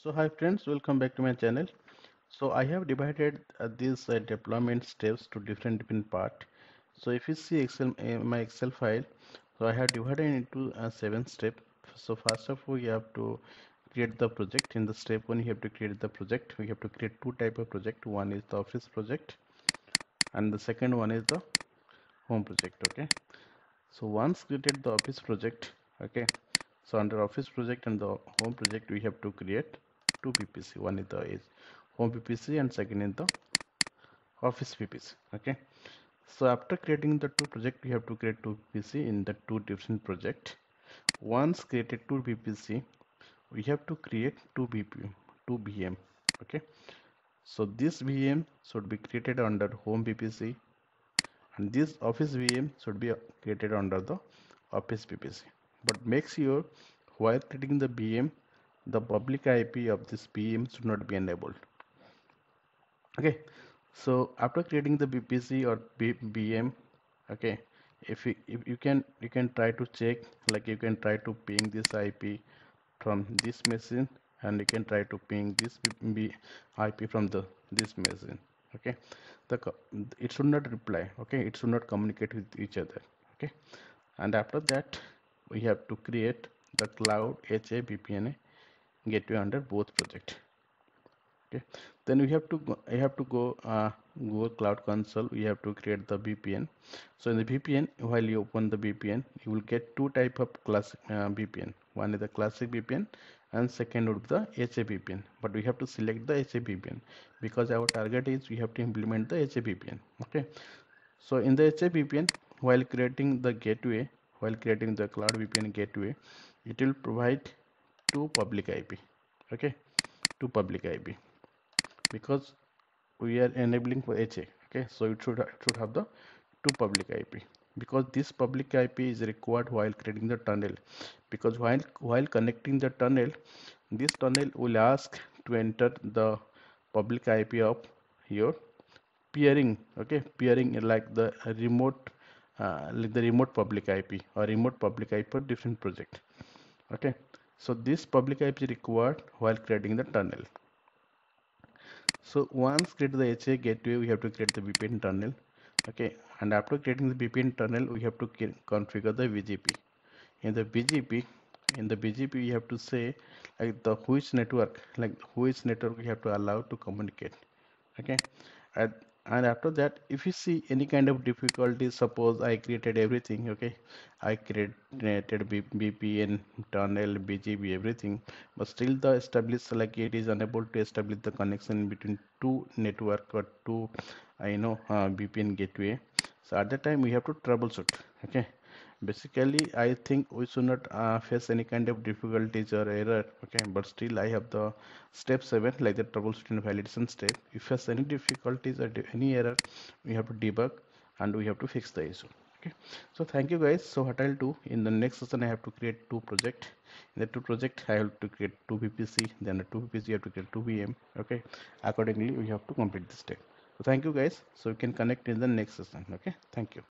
so hi friends welcome back to my channel. So i have divided uh, these uh, deployment steps to different different part. So if you see excel uh, my excel file so i have divided into uh, seven step. So first of all you have to create the project. In the step one you have to create the project. We have to create two type of project. One is the office project and the second one is the home project okay? So once created the office project okay? So under office project and the home project we have to create two vpc one is the is home vpc and second is the office vpc okay? So after creating the two project we have to create two vpc in the two different project. Once created two vpc we have to create two bpm two vm okay? So this vm should be created under home vpc and this office vm should be created under the office vpc but make sure while creating the vm the public IP of this VM should not be enabled. Okay, so after creating the VPC or VM, okay, if you, if you can you can try to check like you can try to ping this IP from this machine and you can try to ping this IP from the this machine. Okay, the it should not reply. Okay, it should not communicate with each other. Okay, and after that we have to create the cloud HA VPN gateway under both project okay then we have to go, I have to go uh, Google Cloud Console we have to create the VPN so in the VPN while you open the VPN you will get two type of classic uh, VPN one is the classic VPN and second would be the HA VPN but we have to select the HA VPN because our target is we have to implement the HA VPN okay so in the HA VPN while creating the gateway while creating the cloud VPN gateway it will provide two public IP okay? Two public IP because we are enabling for HA okay? So it should it should have the two public IP because this public IP is required while creating the tunnel. Because while while connecting the tunnel this tunnel will ask to enter the public IP of your peering okay? Peering like the remote uh, like the remote public IP or remote public IP for different project okay so this public IP is required while creating the tunnel. So once create the HA gateway we have to create the VPN tunnel. Okay and after creating the VPN tunnel we have to configure the BGP in the BGP in the BGP we have to say like the which network like which network we have to allow to communicate. Okay and after that if you see any kind of difficulty suppose i created everything okay? I created vpn tunnel bgp everything. But still the establish like it is unable to establish the connection between two network or two i know uh, vpn gateway. So at that time we have to troubleshoot okay basically i think we should not uh, face any kind of difficulties or error okay? But still i have the step 7 like the troubleshooting validation step. If face any difficulties or any error we have to debug and we have to fix the issue okay? So thank you guys. So what i'll do in the next session i have to create two project. In the two project i have to create two vpc then the two vpc i have to create two vm okay? Accordingly we have to complete this step. So thank you guys. So you can connect in the next session okay? Thank you